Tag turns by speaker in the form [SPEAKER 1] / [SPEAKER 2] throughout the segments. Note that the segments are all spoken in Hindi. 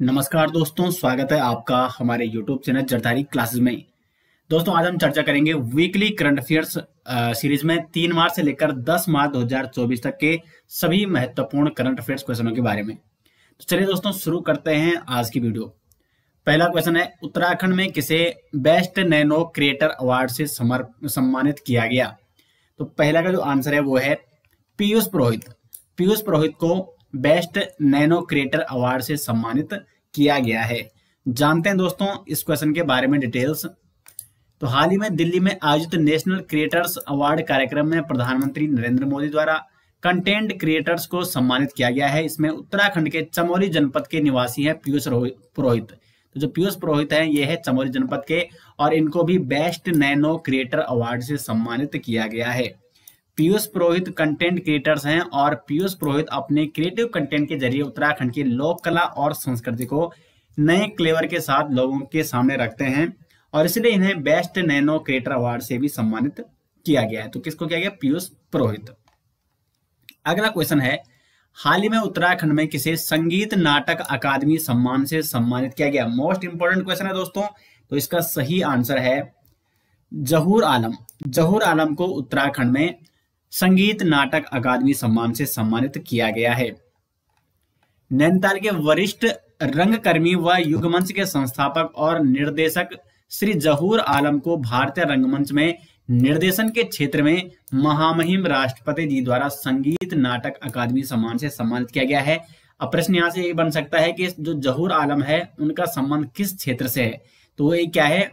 [SPEAKER 1] नमस्कार दोस्तों, स्वागत है आपका हमारे YouTube चैनल जरदारी क्लासेस में। दोस्तों, आज हम चर्चा करेंगे वीकली करंट अफेयर्स सीरीज़ में तीन मार्च से लेकर 10 मार्च 2024 तक के सभी महत्वपूर्ण करंट अफेयर्स क्वेश्चनों के बारे में। तो चलिए दोस्तों, शुरू करते हैं आज की वीडियो। पहला क्वेश्चन है, उत्तराखंड में किसे बेस्ट नैनो क्रिएटर अवार्ड से सम्मानित किया गया? तो पहला का जो आंसर है वो है पीयूष पुरोहित। पीयूष पुरोहित को बेस्ट नैनो क्रिएटर अवार्ड से सम्मानित किया गया है। जानते हैं दोस्तों इस क्वेश्चन के बारे में डिटेल्स तो हाल ही में दिल्ली में आयोजित नेशनल क्रिएटर्स अवार्ड कार्यक्रम में प्रधानमंत्री नरेंद्र मोदी द्वारा कंटेंट क्रिएटर्स को सम्मानित किया गया है। इसमें उत्तराखंड के चमोली जनपद के निवासी हैं पीयूष पुरोहित। तो जो पीयूष पुरोहित हैं, ये है चमोली जनपद के और इनको भी बेस्ट नैनो क्रिएटर अवार्ड से सम्मानित किया गया है। पीयूष पुरोहित कंटेंट क्रिएटर्स हैं और पीयूष पुरोहित अपने क्रिएटिव कंटेंट के ज़रिए उत्तराखंड की लोक कला और संस्कृति को नए क्लेवर के साथ लोगों के सामने रखते हैं और इसलिए इन्हें बेस्ट नैनो क्रिएटर अवार्ड से भी सम्मानित किया गया है। तो किसको किया गया? पीयूष पुरोहित। अगला क्वेश्चन है, हाल ही में उत्तराखंड में किसे संगीत नाटक अकादमी सम्मान से सम्मानित किया गया? मोस्ट इंपोर्टेंट क्वेश्चन है दोस्तों। तो इसका सही आंसर है जहूर आलम। जहूर आलम को उत्तराखंड में संगीत नाटक अकादमी सम्मान से सम्मानित किया गया है। नैनीताल के वरिष्ठ रंगकर्मी व युगमंच के संस्थापक और निर्देशक श्री जहूर आलम को भारतीय रंगमंच में निर्देशन के क्षेत्र में महामहिम राष्ट्रपति जी द्वारा संगीत नाटक अकादमी सम्मान से सम्मानित किया गया है। अब प्रश्न यहाँ से ये बन सकता है कि जो जहूर आलम है, उनका संबंध किस क्षेत्र से है? तो वो क्या है?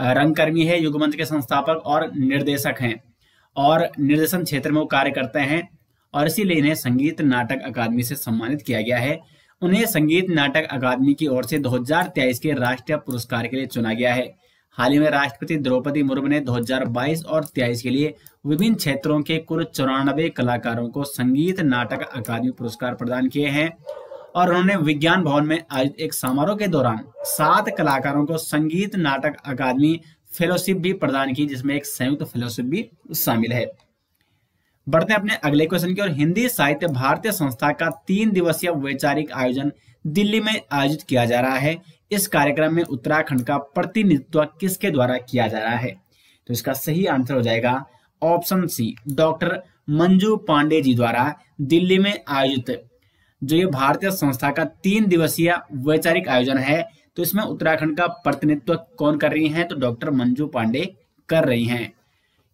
[SPEAKER 1] रंगकर्मी है, युगमंच के संस्थापक और निर्देशक हैं। और निर्देशन क्षेत्र में वो कार्य करते हैं। और इसीलिए इन्हें संगीत नाटक अकादमी से सम्मानित किया गया है। उन्हें संगीत नाटक अकादमी की ओर से 2023 के राष्ट्रीय पुरस्कार के लिए चुना गया है। हाल ही में राष्ट्रपति द्रौपदी मुर्मू ने 2022 और 23 के लिए विभिन्न क्षेत्रों के कुल चौरानबे कलाकारों को संगीत नाटक अकादमी पुरस्कार प्रदान किए हैं। और उन्होंने विज्ञान भवन में आयोजित एक समारोह के दौरान सात कलाकारों को संगीत नाटक अकादमी फेलोशिप भी प्रदान की, जिसमें एक संयुक्त तो फेलोशिप भी शामिल है। बढ़ते हैं अपने अगले क्वेश्चन की और हिंदी साहित्य भारतीय संस्था का तीन दिवसीय वैचारिक आयोजन दिल्ली में आयोजित किया जा रहा है। इस कार्यक्रम में उत्तराखंड का प्रतिनिधित्व किसके द्वारा किया जा रहा है? तो इसका सही आंसर हो जाएगा option C doctor Manju Pandey ji द्वारा दिल्ली में आयोजित जो ये भारतीय संस्था का तीन दिवसीय वैचारिक आयोजन है तो इसमें उत्तराखंड का प्रतिनिधित्व कौन कर रही हैं तो डॉक्टर मंजू पांडे कर रही हैं।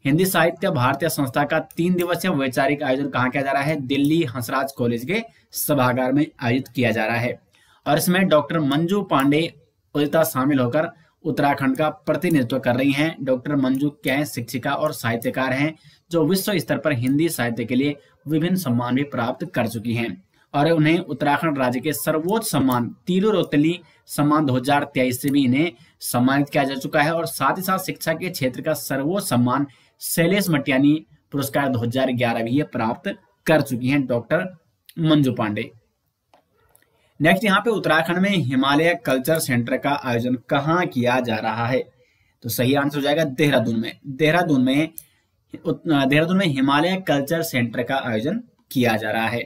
[SPEAKER 1] हिंदी साहित्य भारतीय संस्था का तीन दिवसीय वैचारिक आयोजन कहाँ किया जा रहा है, दिल्ली हंसराज कॉलेज के सभागार में आयोजित किया जा रहा है। और इसमें डॉक्टर मंजू पांडे उदिता शामिल होकर उत्तराखंड का प्रतिनिधित्व कर रही हैं। डॉक्टर मंजू क्या है शिक्षिका और साहित्यकार हैं, जो विश्व स्तर पर हिंदी साहित्य के लिए विभिन्न सम्मान भी प्राप्त कर चुकी हैं। और उन्हें उत्तराखंड राज्य के सर्वोच्च सम्मान तीरू रोतली सम्मान 2023 से भी इन्हें सम्मानित किया जा चुका है और साथ ही साथ शिक्षा के क्षेत्र का सर्वोच्च सम्मान शैलेश मटियानी पुरस्कार 2011 भी ये प्राप्त कर चुकी हैं, डॉक्टर मंजू पांडे। नेक्स्ट यहाँ पे उत्तराखंड में हिमालय कल्चर सेंटर का आयोजन कहाँ किया जा रहा है? तो सही आंसर हो जाएगा देहरादून में। देहरादून में देहरादून में हिमालय कल्चर सेंटर का आयोजन किया जा रहा है।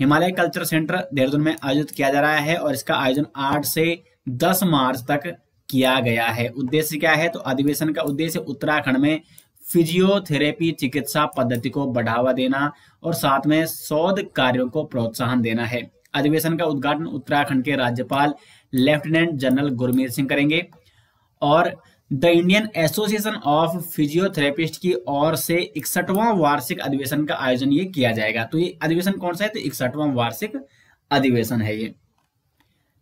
[SPEAKER 1] हिमालय कल्चर सेंटर देहरादून में आयोजित किया जा रहा है और इसका आयोजन 8 से 10 मार्च तक किया गया है। उद्देश्य क्या है? तो अधिवेशन का उद्देश्य उत्तराखंड में फिजियोथेरेपी चिकित्सा पद्धति को बढ़ावा देना और साथ में शोध कार्यों को प्रोत्साहन देना है। अधिवेशन का उद्घाटन उत्तराखंड के राज्यपाल लेफ्टिनेंट जनरल गुरमीत सिंह करेंगे और the Indian association of physiotherapists की ओर से इकसठवां वार्षिक अधिवेशन का आयोजन ये किया जाएगा। तो ये अधिवेशन कौन सा है? तो इकसठवां वार्षिक अधिवेशन है ये।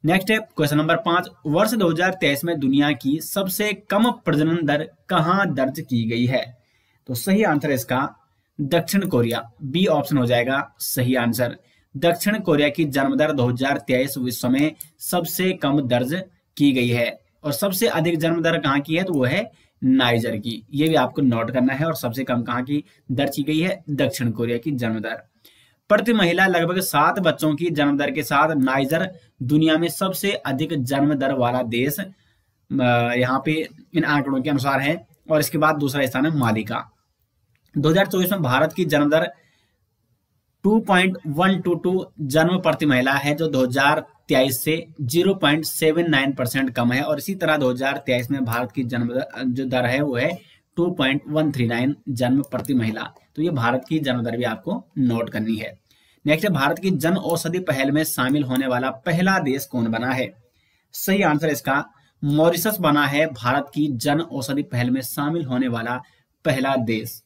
[SPEAKER 1] नेक्स्ट है क्वेश्चन नंबर पाँच। वर्ष 2023 में दुनिया की सबसे कम प्रजनन दर कहाँ दर्ज की गई है? तो सही आंसर इसका दक्षिण कोरिया। बी ऑप्शन हो जाएगा सही आंसर दक्षिण कोरिया की जन्म दर 2023 विश्व में सबसे कम दर्ज की गई है। और सबसे अधिक जन्म दर कहाँ की है? तो वो है नाइजर की। ये भी आपको नोट करना है और सबसे कम कहाँ की दर्ज की गई है? दक्षिण कोरिया की जन्म दर। प्रति महिला लगभग सात बच्चों की जन्म दर के साथ नाइजर दुनिया में सबसे अधिक जन्म दर वाला देश यहाँ पे इन आंकड़ों के अनुसार है। और इसके बाद दूसरा स्थान है माली का 2024 में भारत की जन्म दर 2.122 जन्म प्रति महिला है, जो 2023 से 0.79 परसेंट कम है और इसी तरह 2023 में भारत की जन्म जो दर है वो है 2.139 जन्म प्रति महिला। तो ये भारत की जन्म दर भी आपको नोट करनी है। नेक्स्ट भारत की जन औषधि पहल में शामिल होने वाला पहला देश कौन बना है? सही आंसर इसका मॉरिशस बना है भारत की जन औषधि पहल में शामिल होने वाला पहला देश।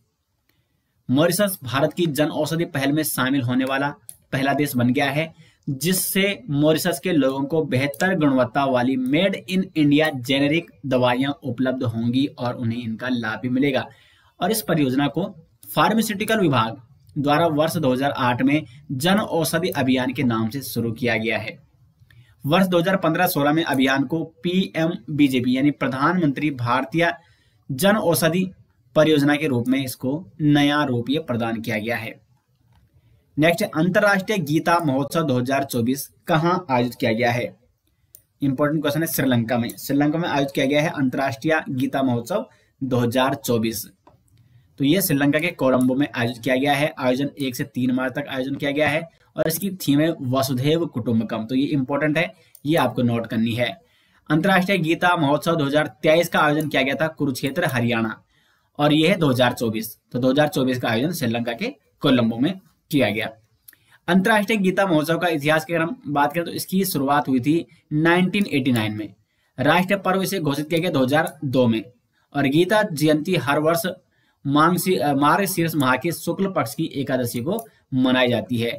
[SPEAKER 1] मॉरिशस, भारत की जन औषधि पहल में शामिल होने वाला पहला देश बन गया है जिससे मॉरिशस के लोगों को बेहतर गुणवत्ता वाली मेड इन इंडिया जेनेरिक दवाइयाँ उपलब्ध होंगी और उन्हें इनका लाभ भी मिलेगा। और इस परियोजना को फार्मास्यूटिकल विभाग द्वारा वर्ष 2008 में जन औषधि अभियान के नाम से शुरू किया गया है। वर्ष 2015-16 में अभियान को पीएम बीजेपी यानी प्रधानमंत्री भारतीय जन औषधि परियोजना के रूप में इसको नया रूप प्रदान किया गया है। नेक्स्ट अंतरराष्ट्रीय गीता महोत्सव 2024 कहाँ आयोजित किया गया है? इंपॉर्टेंट क्वेश्चन है श्रीलंका में। श्रीलंका में आयोजित किया गया है अंतरराष्ट्रीय गीता महोत्सव 2024 तो ये श्रीलंका के कोलंबो में आयोजित किया गया है। आयोजन एक से तीन मार्च तक आयोजन किया गया है और इसकी थीम है वसुधैव कुटुंबकम तो ये इंपॉर्टेंट है, ये आपको नोट करनी है। अंतरराष्ट्रीय गीता महोत्सव 2023 का आयोजन किया गया था कुरुक्षेत्र, हरियाणा और ये है 2024 तो 2024 का आयोजन श्रीलंका के कोलंबो में किया गया। अंतरराष्ट्रीय गीता महोत्सव का इतिहास की अगर हम बात करें तो इसकी शुरुआत हुई थी 1989 में। राष्ट्रीय पर्व इसे घोषित किया गया 2002 में। और गीता जयंती हर वर्ष मार्ग शीर्ष माह के शुक्ल पक्ष की एकादशी को मनाई जाती है।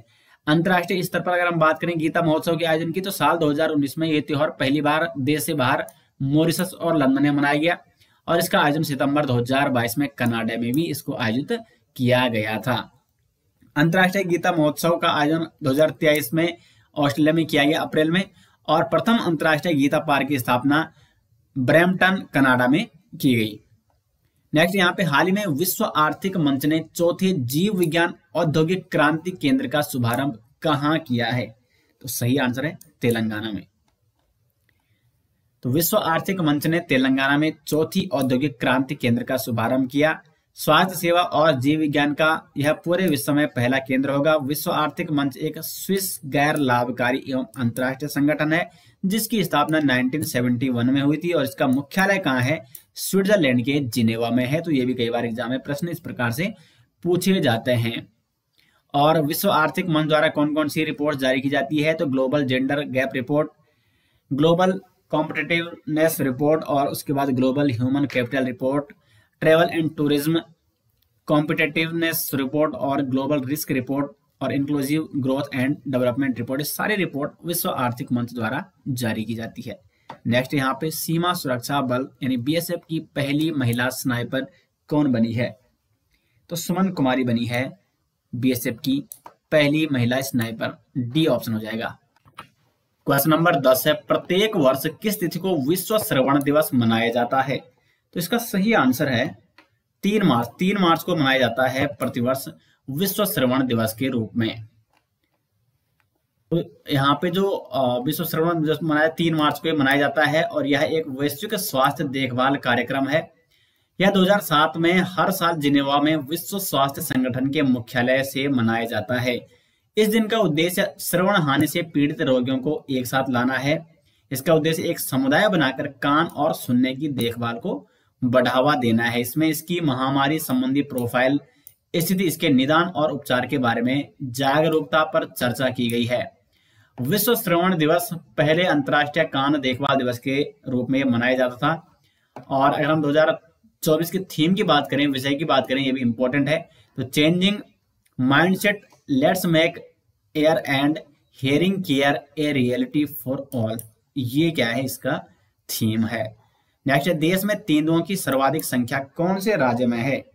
[SPEAKER 1] अंतरराष्ट्रीय स्तर पर अगर हम बात करें गीता महोत्सव के आयोजन की तो साल 2019 में यह त्योहार पहली बार देश से बाहर मॉरिशस और लंदन में मनाया गया। और इसका आयोजन सितंबर 2022 में कनाडा में भी इसको आयोजित किया गया था। अंतरराष्ट्रीय गीता महोत्सव का आयोजन 2023 में ऑस्ट्रेलिया में किया गया अप्रैल में और प्रथम अंतरराष्ट्रीय गीता पार्क की स्थापना ब्रैम्पटन, कनाडा में की गई। नेक्स्ट यहाँ पे हाल ही में विश्व आर्थिक मंच ने चौथे जीव विज्ञान औद्योगिक क्रांति केंद्र का शुभारंभ कहाँ किया है? तो सही आंसर है तेलंगाना में। तो विश्व आर्थिक मंच ने तेलंगाना में चौथी औद्योगिक क्रांति केंद्र का शुभारंभ किया। स्वास्थ्य सेवा और जीव विज्ञान का यह पूरे विश्व में पहला केंद्र होगा। विश्व आर्थिक मंच एक स्विस गैर लाभकारी एवं अंतर्राष्ट्रीय संगठन है, जिसकी स्थापना 1971 में हुई थी और इसका मुख्यालय कहाँ है? स्विट्जरलैंड के जिनेवा में है। तो ये भी कई बार एग्ज़ाम में प्रश्न इस प्रकार से पूछे जाते हैं। और विश्व आर्थिक मंच द्वारा कौन कौन सी रिपोर्ट जारी की जाती है? तो global gender gap report, global competitiveness report और उसके बाद global human capital report. Travel and tourism competitiveness report और ग्लोबल रिस्क रिपोर्ट और inclusive growth and development report सारी रिपोर्ट विश्व आर्थिक मंच द्वारा जारी की जाती है। नेक्स्ट यहाँ पे सीमा सुरक्षा बल, यानी बीएसएफ की पहली महिला स्नाइपर कौन बनी है? तो सुमन कुमारी बनी है बीएसएफ की पहली महिला स्नाइपर डी ऑप्शन हो जाएगा। क्वेश्चन नंबर दस है, प्रत्येक वर्ष किस तिथि को विश्व श्रवण दिवस मनाया जाता है? तो इसका सही आंसर है तीन मार्च। तीन मार्च को मनाया जाता है प्रतिवर्ष विश्व श्रवण दिवस के रूप में। तो यहाँ पे जो विश्व श्रवण दिवस मनाया, तीन मार्च को मनाया जाता है और यह एक वैश्विक स्वास्थ्य देखभाल कार्यक्रम है। यह 2007 में हर साल जिनेवा में विश्व स्वास्थ्य संगठन के मुख्यालय से मनाया जाता है। इस दिन का उद्देश्य श्रवण हानि से पीड़ित रोगियों को एक साथ लाना है। इसका उद्देश्य एक समुदाय बनाकर कान और सुनने की देखभाल को बढ़ावा देना है। इसमें इसकी महामारी संबंधी प्रोफ़ाइल स्थिति, इसके निदान और उपचार के बारे में जागरूकता पर चर्चा की गई है। विश्व श्रवण दिवस पहले अंतर्राष्ट्रीय कान देखभाल दिवस के रूप में मनाया जाता था। और अगर हम 2024 की थीम की बात करें, विषय की बात करें, ये भी इंपॉर्टेंट है। तो changing mindset let's make ear and hearing care a reality for all ये क्या है? इसका थीम है। नेक्स्ट देश में तेंदुओं की सर्वाधिक संख्या कौन से राज्य में है?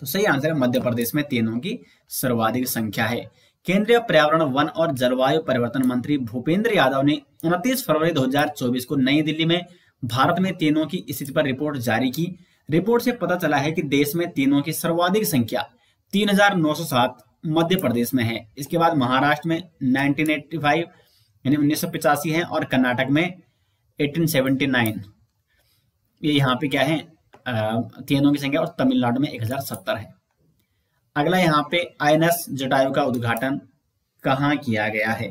[SPEAKER 1] तो सही आंसर है मध्य प्रदेश में तेंदुओं की सर्वाधिक संख्या है। केंद्रीय पर्यावरण वन और जलवायु परिवर्तन मंत्री भूपेंद्र यादव ने 29 फरवरी 2024 को नई दिल्ली में भारत में तेंदुओं की स्थिति पर रिपोर्ट जारी की। रिपोर्ट से पता चला है कि देश में तेंदुओं की सर्वाधिक संख्या 3,907 मध्य प्रदेश में है। इसके बाद महाराष्ट्र में 1985 यानी उन्नीस है और कर्नाटक में 1879 ये यहाँ पे क्या है? तीनों की संख्या और तमिलनाडु में 1070 है। अगला यहाँ पे आईएनएस जटायु का उद्घाटन कहाँ किया गया है?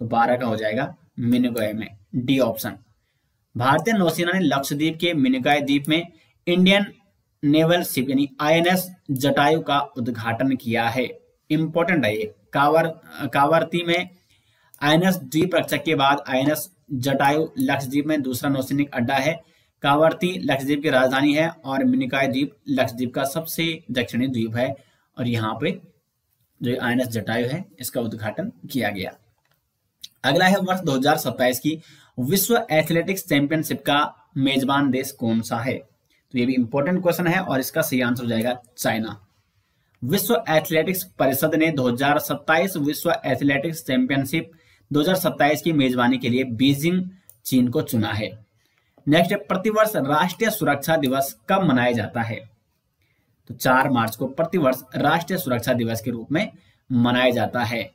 [SPEAKER 1] तो बारह का हो जाएगा मिनिकॉय में, डी ऑप्शन। भारतीय नौसेना ने लक्षद्वीप के मिनिकॉय द्वीप में इंडियन नेवल शिप यानी आईएनएस जटायु का उद्घाटन किया है। इंपॉर्टेंट है ये। कावर, कावरती में आई आईएनएस द्वीप रक्षक के बाद आईएनएस जटायु लक्षद्वीप में दूसरा नौसैनिक अड्डा है। कावरती लक्षद्वीप की राजधानी है और मिनिकाय द्वीप लक्षद्वीप का सबसे दक्षिणी द्वीप है। और यहाँ पे जो आईएनएस जटायु है, इसका उद्घाटन किया गया। अगला है वर्ष 2027 की विश्व एथलेटिक्स चैंपियनशिप का मेजबान देश कौन सा है? तो ये भी इंपॉर्टेंट क्वेश्चन है और इसका सही आंसर हो जाएगा चाइना। विश्व एथलेटिक्स परिषद ने 2027 विश्व एथलेटिक्स चैंपियनशिप 2027 की मेजबानी के लिए बीजिंग चीन को चुना है। नेक्स्ट है, प्रतिवर्ष राष्ट्रीय सुरक्षा दिवस कब मनाया जाता है? तो 4 मार्च को प्रतिवर्ष राष्ट्रीय सुरक्षा दिवस के रूप में मनाया जाता है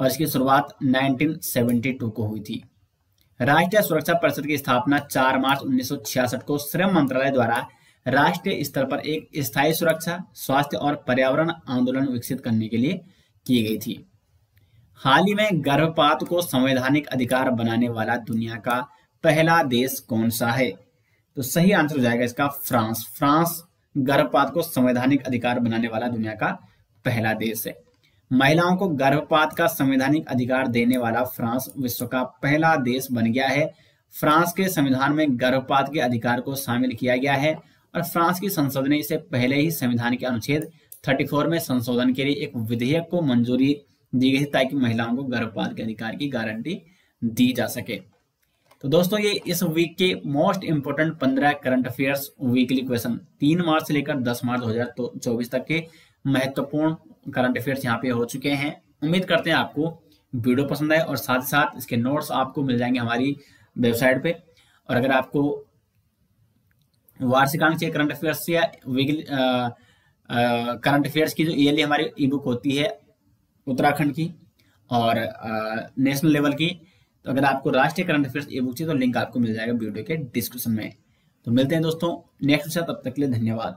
[SPEAKER 1] और इसकी शुरुआत 1972 को हुई थी। राष्ट्रीय सुरक्षा परिषद की स्थापना 4 मार्च 1966 को श्रम मंत्रालय द्वारा राष्ट्रीय स्तर पर एक स्थायी सुरक्षा, स्वास्थ्य और पर्यावरण आंदोलन विकसित करने के लिए की गई थी। हाल ही में गर्भपात को संवैधानिक अधिकार बनाने वाला दुनिया का पहला देश कौन सा है? तो सही आंसर हो जाएगा इसका फ्रांस। फ्रांस गर्भपात को संवैधानिक अधिकार बनाने वाला दुनिया का पहला देश है। महिलाओं को गर्भपात का संवैधानिक अधिकार देने वाला फ्रांस विश्व का पहला देश बन गया है। फ्रांस के संविधान में गर्भपात के अधिकार को शामिल किया गया है और फ्रांस की संसद ने इसे पहले ही संविधान के अनुच्छेद 34 में संशोधन के लिए एक विधेयक को मंजूरी दी गई ताकि महिलाओं को गर्भपात के अधिकार की गारंटी दी जा सके। तो दोस्तों, ये इस वीक के मोस्ट इंपोर्टेंट पंद्रह करंट अफेयर्स वीकली क्वेश्चन तीन मार्च से लेकर दस मार्च दो हज़ार चौबीस तक के महत्वपूर्ण करंट अफेयर्स यहाँ पे हो चुके हैं। उम्मीद करते हैं आपको वीडियो पसंद आए और साथ साथ इसके नोट्स आपको मिल जाएँगे हमारी वेबसाइट पे। और अगर आपको वार्षिकांक चाहिए करंट अफेयर्स या वीकली करंट अफेयर्स की जो ईयरली हमारी ई बुक होती है उत्तराखंड की और नेशनल लेवल की तो अगर आपको राष्ट्रीय करंट अफेयर्स ई बुक चाहिए तो लिंक आपको मिल जाएगा वीडियो के डिस्क्रिप्शन में। तो मिलते हैं दोस्तों नेक्स्ट तब तक के लिए धन्यवाद।